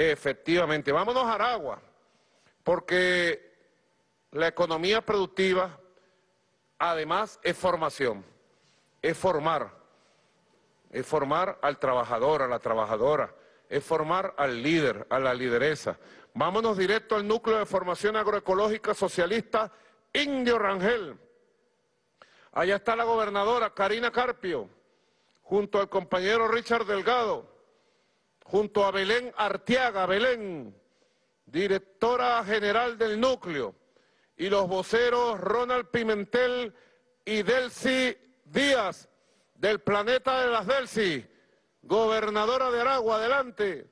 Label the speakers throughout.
Speaker 1: Efectivamente. Vámonos a Aragua, porque la economía productiva, además, es formación, es formar, es formar al trabajador, a la trabajadora, es formar al líder, a la lideresa. Vámonos directo al núcleo de formación agroecológica socialista Indio Rangel. Allá está la gobernadora Karina Carpio, junto al compañero Richard Delgado, junto a Belén Arteaga, Belén, directora general del núcleo, y los voceros Ronald Pimentel y Delcy Díaz, del planeta de las Delcy. Gobernadora de Aragua, adelante.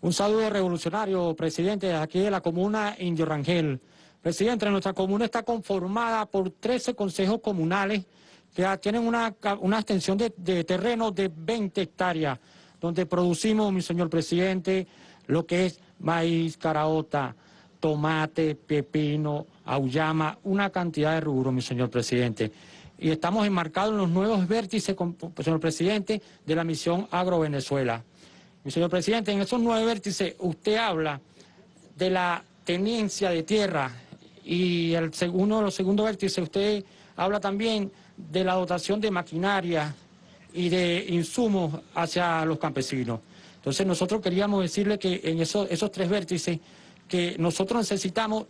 Speaker 2: Un saludo revolucionario, presidente, aquí de la comuna Indio Rangel. Presidente, nuestra comuna está conformada por 13 consejos comunales que tienen una, extensión de, de terreno de 20 hectáreas, donde producimos, mi señor presidente, lo que es maíz, caraota, tomate, pepino, auyama, una cantidad de rubros, mi señor presidente. Y estamos enmarcados en los nuevos vértices, señor presidente, de la misión Agro Venezuela. Mi señor presidente, en esos nueve vértices usted habla de la tenencia de tierra y el segundo, los segundos vértices usted habla también de la dotación de maquinaria y de insumos hacia los campesinos. Entonces nosotros queríamos decirle que en esos, tres vértices que nosotros necesitamos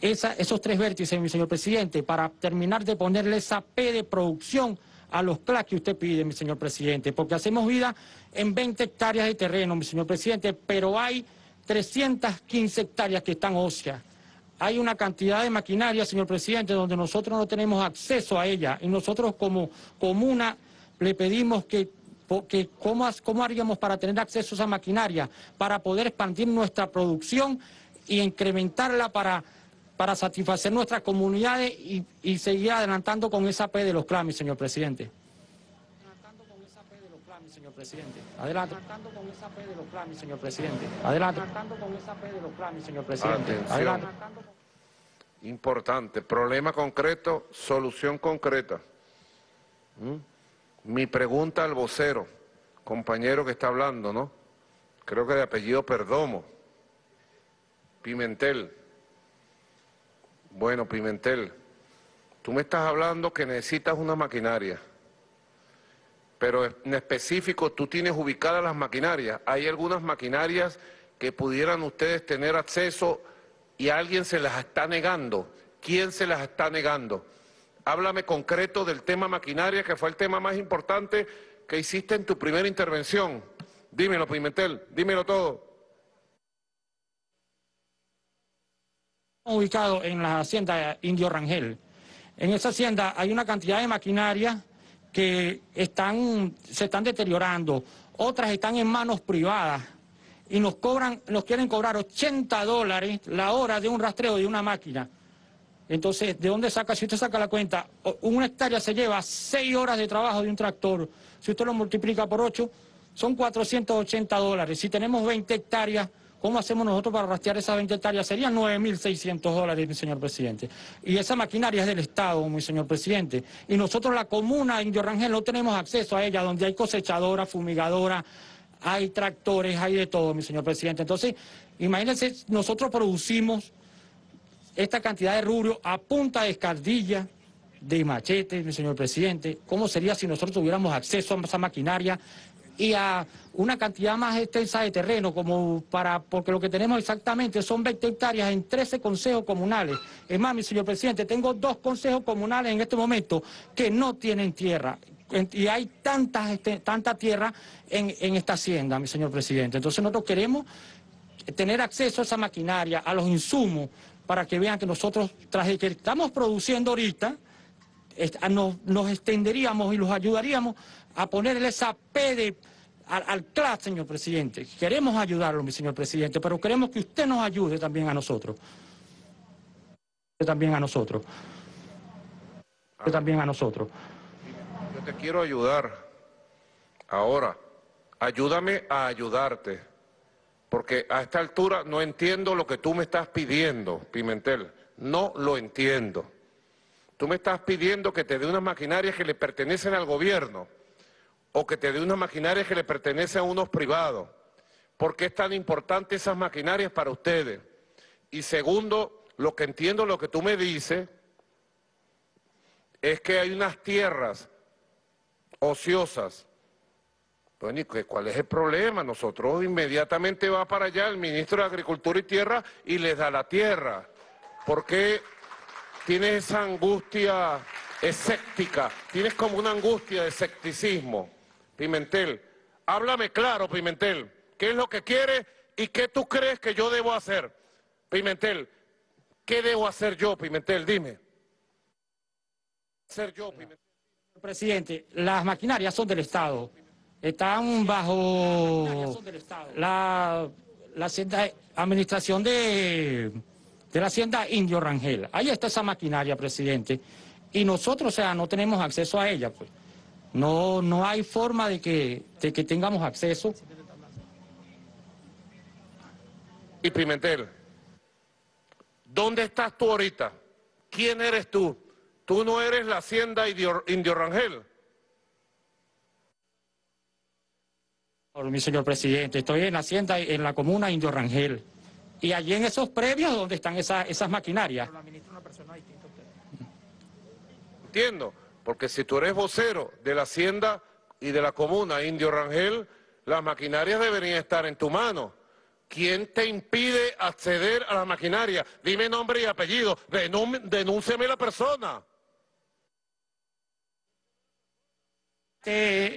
Speaker 2: esos tres vértices, mi señor presidente, para terminar de ponerle esa P de producción a los CLAS que usted pide, mi señor presidente, porque hacemos vida en 20 hectáreas de terreno, mi señor presidente, pero hay 315 hectáreas que están óseas. Hay una cantidad de maquinaria, señor presidente, donde nosotros no tenemos acceso a ella y nosotros como comuna le pedimos que, que ¿cómo, cómo haríamos para tener acceso a esa maquinaria, para poder expandir nuestra producción y incrementarla para para satisfacer nuestras comunidades y, seguir adelantando con esa P de los clames, señor presidente. Señor presidente. Adelante. Adelantando con esa P de los clames, señor presidente. Adelante. Adelantando con esa P de los clames, señor presidente. Adelante.
Speaker 1: Importante. Problema concreto, solución concreta. ¿Mm? Mi pregunta al vocero, compañero que está hablando, ¿no? Creo que de apellido Perdomo. Pimentel. Bueno, Pimentel, tú me estás hablando que necesitas una maquinaria, pero en específico tú tienes ubicadas las maquinarias. Hay algunas maquinarias que pudieran ustedes tener acceso y alguien se las está negando. ¿Quién se las está negando? Háblame concreto del tema maquinaria, que fue el tema más importante que hiciste en tu primera intervención. Dímelo, Pimentel, dímelo todo.
Speaker 2: ubicado en la hacienda Indio Rangel. En esa hacienda hay una cantidad de maquinaria que están, se están deteriorando, otras están en manos privadas y nos cobran, nos quieren cobrar 80 dólares la hora de un rastreo de una máquina. Entonces, ¿de dónde saca? Si usted saca la cuenta, una hectárea se lleva 6 horas de trabajo de un tractor. Si usted lo multiplica por 8, son 480 dólares. Si tenemos 20 hectáreas, ¿Cómo hacemos nosotros para rastrear esas 20 hectáreas? Serían 9.600 dólares, mi señor presidente. Y esa maquinaria es del Estado, mi señor presidente. Y nosotros, la comuna de Indio Rangel, no tenemos acceso a ella, donde hay cosechadora, fumigadora, hay tractores, hay de todo, mi señor presidente. Entonces, imagínense, nosotros producimos esta cantidad de rubro a punta de escardilla, de machete, mi señor presidente. ¿Cómo sería si nosotros tuviéramos acceso a esa maquinaria y a una cantidad más extensa de terreno, como para, porque lo que tenemos exactamente son 20 hectáreas en 13 consejos comunales. Es más, mi señor presidente, tengo dos consejos comunales en este momento que no tienen tierra. Y hay tantas, este, tanta tierra en, en esta hacienda, mi señor presidente. Entonces nosotros queremos tener acceso a esa maquinaria, a los insumos, para que vean que nosotros, tras el que estamos produciendo ahorita, nos, nos extenderíamos y los ayudaríamos a ponerle esa P de, al, al señor presidente. Queremos ayudarlo, mi señor presidente, pero queremos que usted nos ayude también a nosotros. También a nosotros. También a nosotros.
Speaker 1: Yo te quiero ayudar. Ahora, ayúdame a ayudarte. Porque a esta altura no entiendo lo que tú me estás pidiendo, Pimentel. No lo entiendo. Tú me estás pidiendo que te dé unas maquinarias que le pertenecen al gobierno o que te dé unas maquinarias que le pertenecen a unos privados. ¿Por qué es tan importante esas maquinarias para ustedes? Y segundo, lo que entiendo, lo que tú me dices, es que hay unas tierras ociosas. Bueno, ¿y cuál es el problema? Nosotros inmediatamente va para allá el ministro de Agricultura y Tierra y les da la tierra. ¿Por qué tienes esa angustia escéptica? Tienes como una angustia de escepticismo. Pimentel, háblame claro, Pimentel. ¿Qué es lo que quieres y qué tú crees que yo debo hacer? Pimentel, ¿qué debo hacer yo, Pimentel? Dime.
Speaker 2: Ser yo, Pimentel. Presidente, las maquinarias son del Estado. Están bajo la, administración de, de la hacienda Indio Rangel. Ahí está esa maquinaria, presidente. Y nosotros, o sea, no tenemos acceso a ella, pues. No, no hay forma de que, de que tengamos acceso.
Speaker 1: Y Pimentel, ¿dónde estás tú ahorita? ¿Quién eres tú? Tú no eres la hacienda Indio, Rangel.
Speaker 2: Mi señor presidente, estoy en la hacienda, en la comuna Indio Rangel. Y allí en esos previos, ¿dónde están esas, esas maquinarias?
Speaker 1: Entiendo, porque si tú eres vocero de la hacienda y de la comuna Indio Rangel, las maquinarias deberían estar en tu mano. ¿Quién te impide acceder a la maquinaria? Dime nombre y apellido, denúnciame la persona.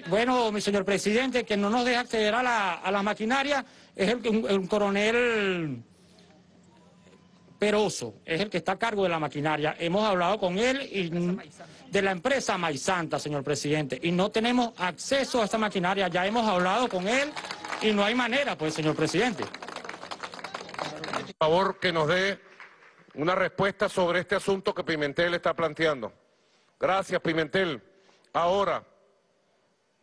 Speaker 2: bueno, mi señor presidente, que no nos deja acceder a la, a maquinaria es el, coronel Peroso, es el que está a cargo de la maquinaria. Hemos hablado con él y de la empresa Maizanta, señor presidente, y no tenemos acceso a esta maquinaria. Ya hemos hablado con él y no hay manera, pues, señor presidente.
Speaker 1: Por favor, que nos dé una respuesta sobre este asunto que Pimentel está planteando. Gracias, Pimentel. Ahora,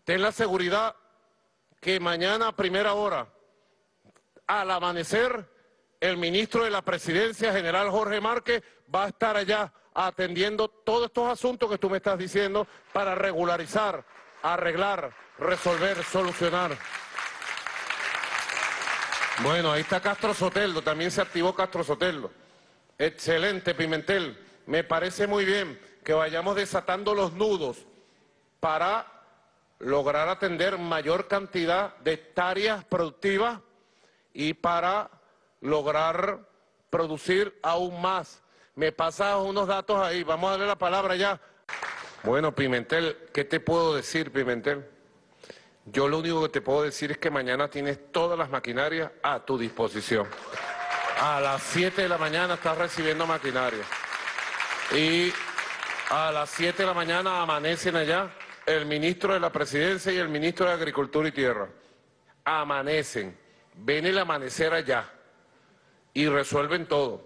Speaker 1: ten la seguridad que mañana a primera hora, al amanecer, el ministro de la Presidencia, general Jorge Márquez, va a estar allá atendiendo todos estos asuntos que tú me estás diciendo para regularizar, arreglar, resolver, solucionar. Bueno, ahí está Castro Soteldo, también se activó Castro Soteldo. Excelente, Pimentel. Me parece muy bien que vayamos desatando los nudos para lograr atender mayor cantidad de hectáreas productivas y para lograr producir aún más. Me pasas unos datos ahí, vamos a darle la palabra ya. Bueno, Pimentel, ¿qué te puedo decir, Pimentel? Yo lo único que te puedo decir es que mañana tienes todas las maquinarias a tu disposición. A las 7 de la mañana estás recibiendo maquinaria. Y a las 7 de la mañana amanecen allá el ministro de la Presidencia y el ministro de Agricultura y Tierra amanecen, ven el amanecer allá y resuelven todo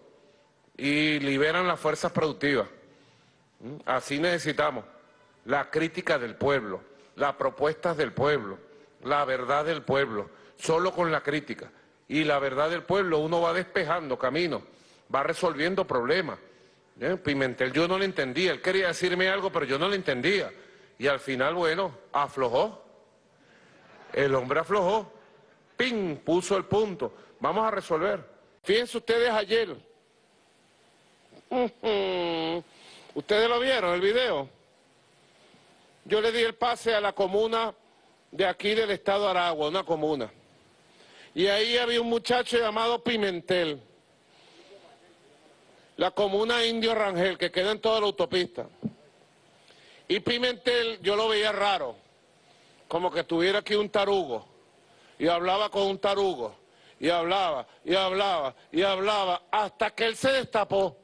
Speaker 1: y liberan las fuerzas productivas. ¿Mm? Así necesitamos la crítica del pueblo, las propuestas del pueblo, la verdad del pueblo, solo con la crítica. Y la verdad del pueblo uno va despejando caminos, va resolviendo problemas. ¿Eh? Pimentel yo no le entendía, él quería decirme algo, pero yo no le entendía. Y al final, bueno, aflojó. El hombre aflojó. ¡Ping! Puso el punto. Vamos a resolver. Fíjense ustedes ayer. ¿Ustedes lo vieron, el video? Yo le di el pase a la comuna de aquí del estado de Aragua, una comuna. Y ahí había un muchacho llamado Pimentel. La comuna Indio Rangel, que queda en toda la autopista. Y Pimentel yo lo veía raro, como que tuviera aquí un tarugo, y hablaba con un tarugo, y hablaba, y hablaba, y hablaba, hasta que él se destapó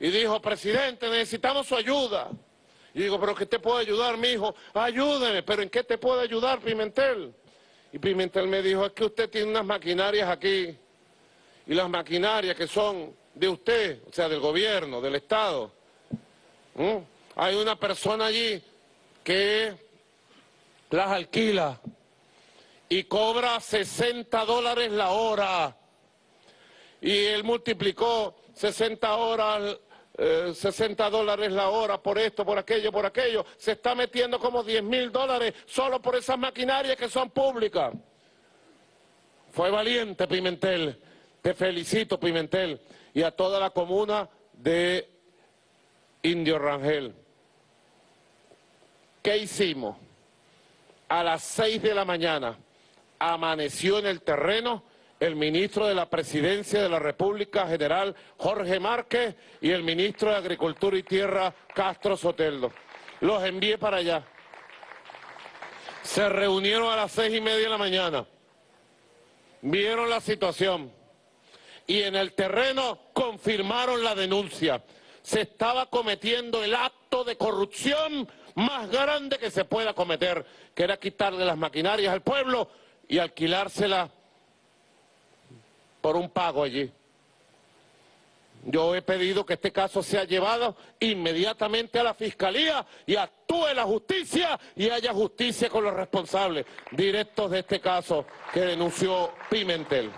Speaker 1: y dijo, presidente, necesitamos su ayuda. Y digo, pero ¿qué te puedo ayudar, mi hijo? Ayúdeme, pero ¿en qué te puedo ayudar, Pimentel? Y Pimentel me dijo, es que usted tiene unas maquinarias aquí, y las maquinarias que son de usted, o sea, del gobierno, del Estado, hay una persona allí que las alquila y cobra 60 dólares la hora. Y él multiplicó 60 horas eh, 60 dólares la hora por esto, por aquello, por aquello. Se está metiendo como 10 mil dólares solo por esas maquinarias que son públicas. Fue valiente Pimentel. Te felicito Pimentel y a toda la comuna de Indio Rangel. ¿Qué hicimos? A las 6 de la mañana amaneció en el terreno el ministro de la Presidencia de la República, general Jorge Márquez, y el ministro de Agricultura y Tierra, Castro Soteldo. Los envié para allá. Se reunieron a las seis y media de la mañana, vieron la situación y en el terreno confirmaron la denuncia. Se estaba cometiendo el acto de corrupción más grande que se pueda cometer, que era quitarle las maquinarias al pueblo y alquilárselas por un pago allí. Yo he pedido que este caso sea llevado inmediatamente a la Fiscalía y actúe la justicia y haya justicia con los responsables directos de este caso que denunció Pimentel.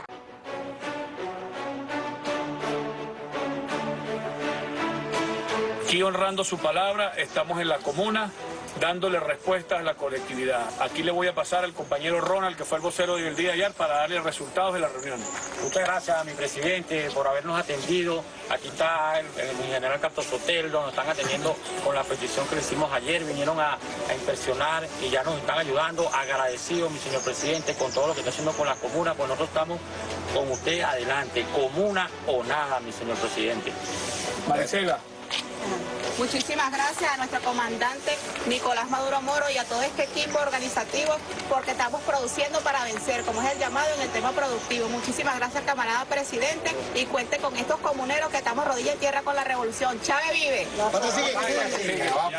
Speaker 3: Aquí honrando su palabra, estamos en la comuna dándole respuestas a la colectividad. Aquí le voy a pasar al compañero Ronald, que fue el vocero del día de ayer, para darle resultados de la reunión.
Speaker 4: Muchas gracias a mi presidente por habernos atendido. Aquí está el, el general Castro Soteldo, nos están atendiendo con la petición que le hicimos ayer. Vinieron a, a inspeccionar y ya nos están ayudando. Agradecido, mi señor presidente, con todo lo que está haciendo con la comuna, pues nosotros estamos con usted adelante. Comuna o nada, mi señor presidente.
Speaker 3: Maricela.
Speaker 5: Muchísimas gracias a nuestro comandante Nicolás Maduro Moro y a todo este equipo organizativo porque estamos produciendo para vencer, como es el llamado en el tema productivo. Muchísimas gracias, camarada presidente, y cuente con estos comuneros que estamos rodilla en tierra con la revolución. Chávez vive.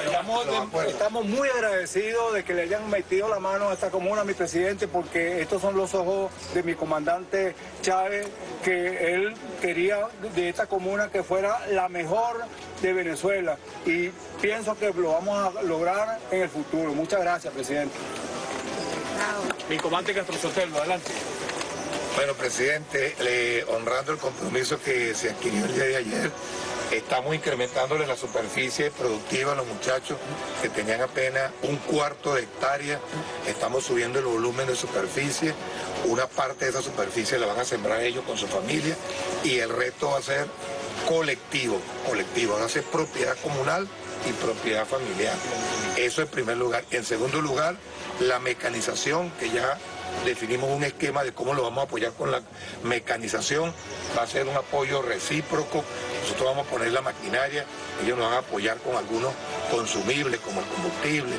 Speaker 6: Estamos, estamos muy agradecidos de que le hayan metido la mano a esta comuna, mi presidente, porque estos son los ojos de mi comandante Chávez, que él quería de esta comuna que fuera la mejor de Venezuela y pienso que lo vamos a lograr en el futuro. Muchas gracias, presidente.
Speaker 3: Mi comandante Castro Soteldo, adelante.
Speaker 7: Bueno, presidente, le- honrando el compromiso que se adquirió el día de ayer, estamos incrementándole la superficie productiva a los muchachos que tenían apenas un cuarto de hectárea. Estamos subiendo el volumen de superficie. Una parte de esa superficie la van a sembrar ellos con su familia y el resto va a ser colectivo, colectivo, ser propiedad comunal y propiedad familiar. Eso en primer lugar. En segundo lugar, la mecanización, que ya definimos un esquema de cómo lo vamos a apoyar con la mecanización, va a ser un apoyo recíproco, nosotros vamos a poner la maquinaria, ellos nos van a apoyar con algunos consumibles como el combustible,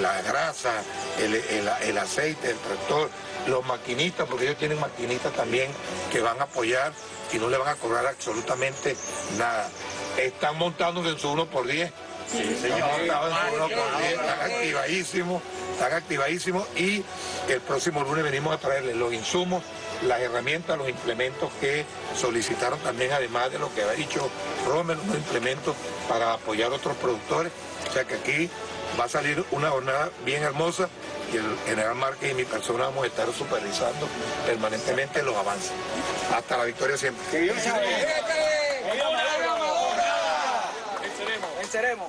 Speaker 7: la grasa, el, el- el aceite, el tractor, los maquinistas, porque ellos tienen maquinistas también que van a apoyar y no le van a cobrar absolutamente nada. Están montando en su 1 por 10 están montados en su 1 por 10, están activadísimos, están activadísimos y el próximo lunes venimos a traerles los insumos, las herramientas, los implementos que solicitaron también, además de lo que ha dicho Rommel, unos implementos para apoyar a otros productores. O sea que aquí va a salir una jornada bien hermosa y el general Márquez y mi persona vamos a estar supervisando permanentemente los avances. Hasta la victoria siempre.
Speaker 6: Venceremos.